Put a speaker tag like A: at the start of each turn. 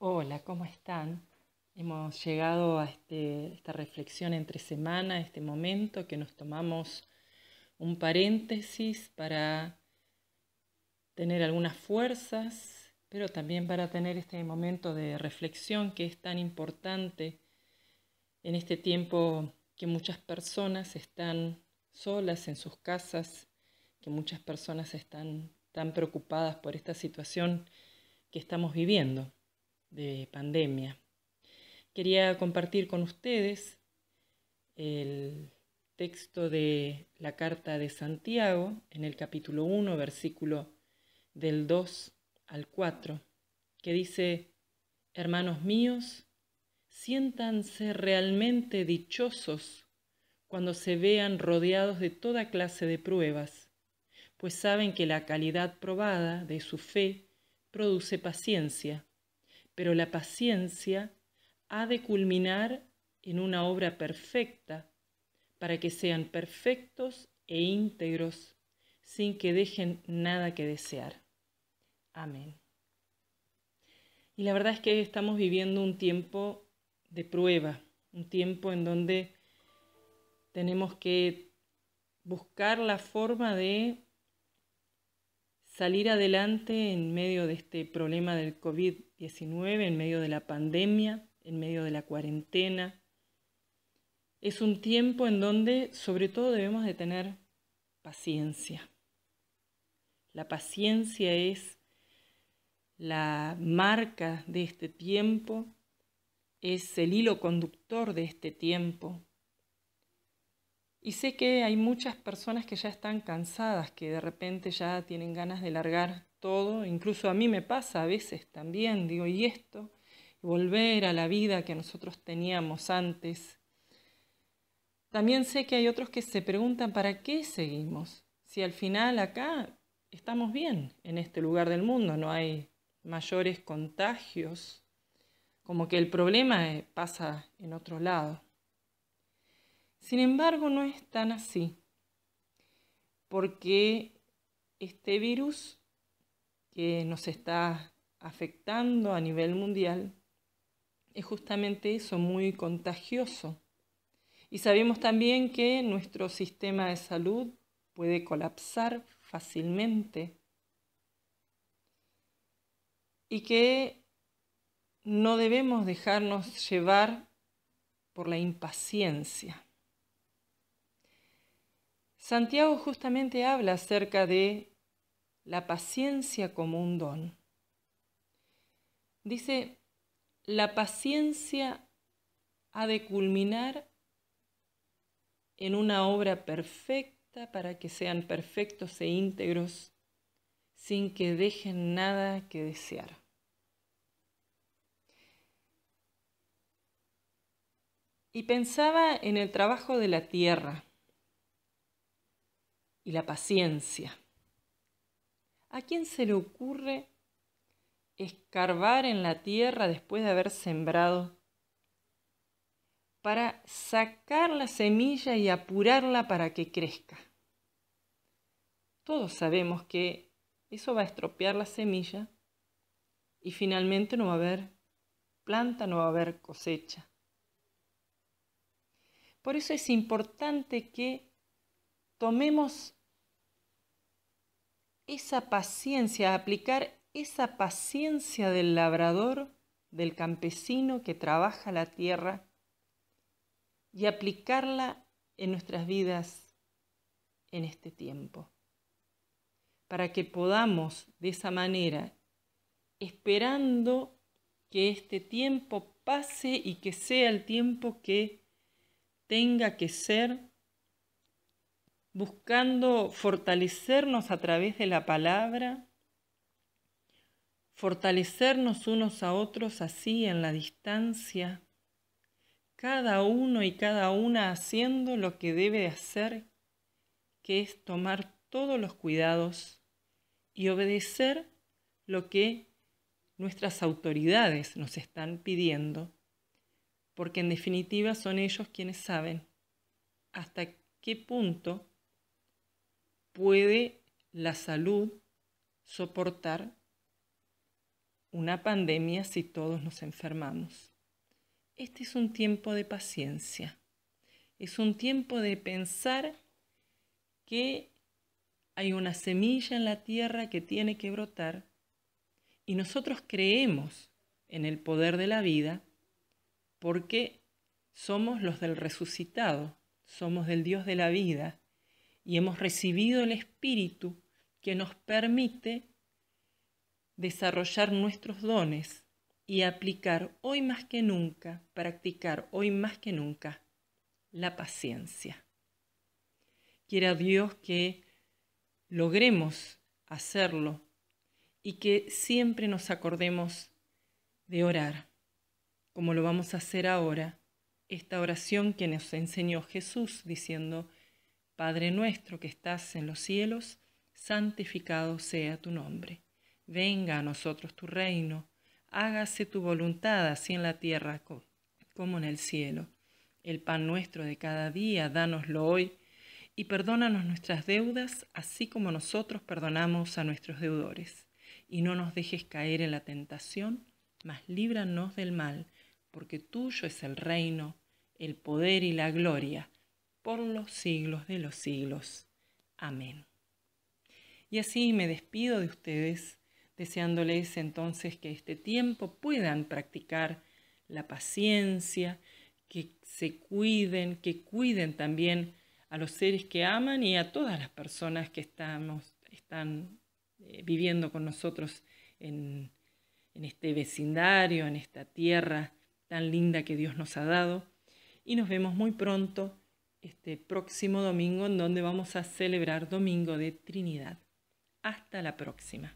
A: Hola, ¿cómo están? Hemos llegado a este, esta reflexión entre semana, este momento que nos tomamos un paréntesis para tener algunas fuerzas, pero también para tener este momento de reflexión que es tan importante en este tiempo que muchas personas están solas en sus casas, que muchas personas están tan preocupadas por esta situación que estamos viviendo de pandemia. Quería compartir con ustedes el texto de la carta de Santiago en el capítulo 1, versículo del 2 al 4, que dice, Hermanos míos, siéntanse realmente dichosos cuando se vean rodeados de toda clase de pruebas, pues saben que la calidad probada de su fe produce paciencia pero la paciencia ha de culminar en una obra perfecta para que sean perfectos e íntegros sin que dejen nada que desear. Amén. Y la verdad es que estamos viviendo un tiempo de prueba, un tiempo en donde tenemos que buscar la forma de salir adelante en medio de este problema del COVID-19, en medio de la pandemia, en medio de la cuarentena. Es un tiempo en donde sobre todo debemos de tener paciencia. La paciencia es la marca de este tiempo, es el hilo conductor de este tiempo, y sé que hay muchas personas que ya están cansadas, que de repente ya tienen ganas de largar todo, incluso a mí me pasa a veces también, digo, ¿y esto? volver a la vida que nosotros teníamos antes. También sé que hay otros que se preguntan, ¿para qué seguimos? Si al final acá estamos bien en este lugar del mundo, no hay mayores contagios, como que el problema eh, pasa en otro lado. Sin embargo, no es tan así, porque este virus que nos está afectando a nivel mundial es justamente eso, muy contagioso. Y sabemos también que nuestro sistema de salud puede colapsar fácilmente y que no debemos dejarnos llevar por la impaciencia. Santiago justamente habla acerca de la paciencia como un don. Dice, la paciencia ha de culminar en una obra perfecta para que sean perfectos e íntegros sin que dejen nada que desear. Y pensaba en el trabajo de la tierra y la paciencia. ¿A quién se le ocurre escarbar en la tierra después de haber sembrado para sacar la semilla y apurarla para que crezca? Todos sabemos que eso va a estropear la semilla y finalmente no va a haber planta, no va a haber cosecha. Por eso es importante que tomemos esa paciencia, aplicar esa paciencia del labrador, del campesino que trabaja la tierra y aplicarla en nuestras vidas en este tiempo, para que podamos de esa manera, esperando que este tiempo pase y que sea el tiempo que tenga que ser, buscando fortalecernos a través de la palabra, fortalecernos unos a otros así en la distancia, cada uno y cada una haciendo lo que debe hacer, que es tomar todos los cuidados y obedecer lo que nuestras autoridades nos están pidiendo, porque en definitiva son ellos quienes saben hasta qué punto puede la salud soportar una pandemia si todos nos enfermamos. Este es un tiempo de paciencia. Es un tiempo de pensar que hay una semilla en la tierra que tiene que brotar y nosotros creemos en el poder de la vida porque somos los del resucitado, somos del Dios de la vida y hemos recibido el Espíritu que nos permite desarrollar nuestros dones y aplicar hoy más que nunca, practicar hoy más que nunca la paciencia. Quiera Dios que logremos hacerlo y que siempre nos acordemos de orar, como lo vamos a hacer ahora, esta oración que nos enseñó Jesús diciendo, Padre nuestro que estás en los cielos, santificado sea tu nombre. Venga a nosotros tu reino, hágase tu voluntad así en la tierra como en el cielo. El pan nuestro de cada día, dánoslo hoy, y perdónanos nuestras deudas, así como nosotros perdonamos a nuestros deudores. Y no nos dejes caer en la tentación, mas líbranos del mal, porque tuyo es el reino, el poder y la gloria, por los siglos de los siglos. Amén. Y así me despido de ustedes, deseándoles entonces que este tiempo puedan practicar la paciencia, que se cuiden, que cuiden también a los seres que aman y a todas las personas que estamos, están eh, viviendo con nosotros en, en este vecindario, en esta tierra tan linda que Dios nos ha dado. Y nos vemos muy pronto este próximo domingo en donde vamos a celebrar Domingo de Trinidad. Hasta la próxima.